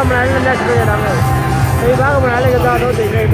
ಭಾಗ ಮಳೆ ನೆಕ್ಸ್ಟ್ ಇಡಂಗ ಈ ಭಾಗ ಮಳೆ ಗದಾನು ತಿಂಗಳ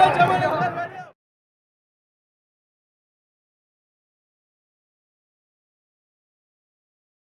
जय जवान